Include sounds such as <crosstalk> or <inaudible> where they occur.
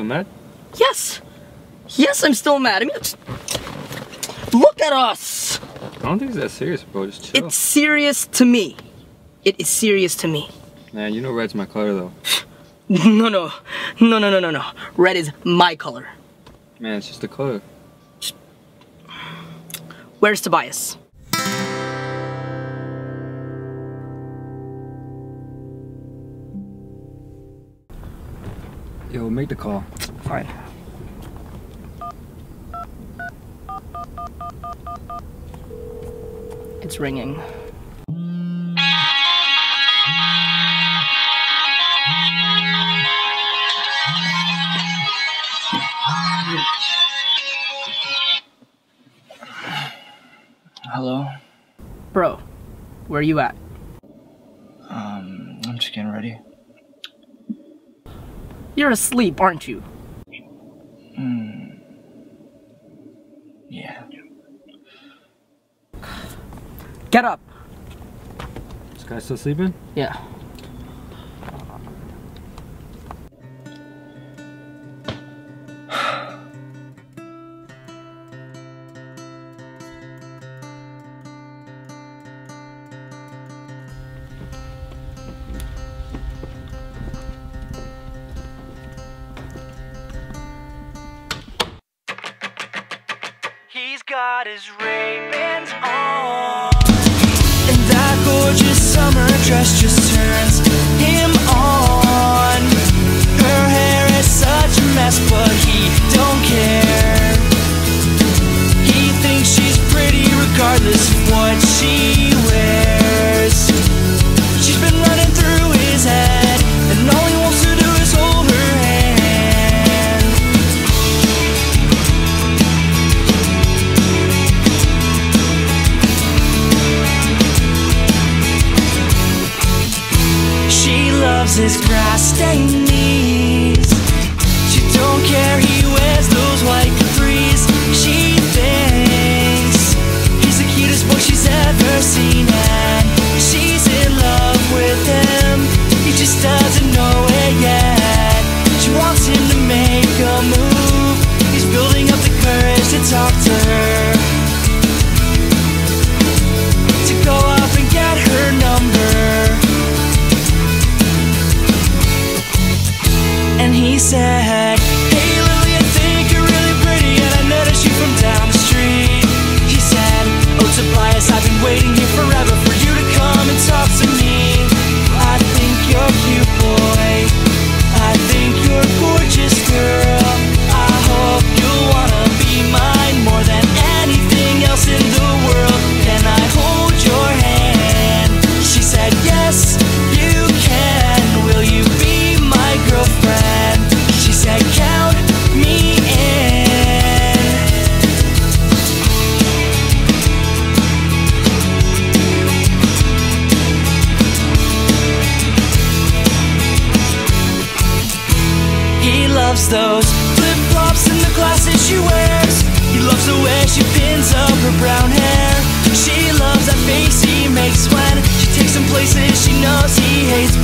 mad? Yes. Yes, I'm still mad. I mean, look at us. I don't think it's that serious, bro. Just chill. It's serious to me. It is serious to me. Man, you know red's my color though. <laughs> No, no, no, no, no, no, no. Red is my color. Man, it's just a color. Where's Tobias? Yo, make the call. Fine. It's ringing. Hello? Bro, where are you at? Um, I'm just getting ready. You're asleep, aren't you? Hmm. Yeah. Get up. This guy still sleeping? Yeah. Got his Ray-Bans on. And that gorgeous summer dress just turns him on. Her hair is such a mess but he don't care. He thinks she's pretty regardless of what she his grass stained knees. She don't care he wears those white he said, loves those flip flops and the glasses she wears. He loves the way she pins up her brown hair. She loves that face he makes when she takes him places she knows he hates,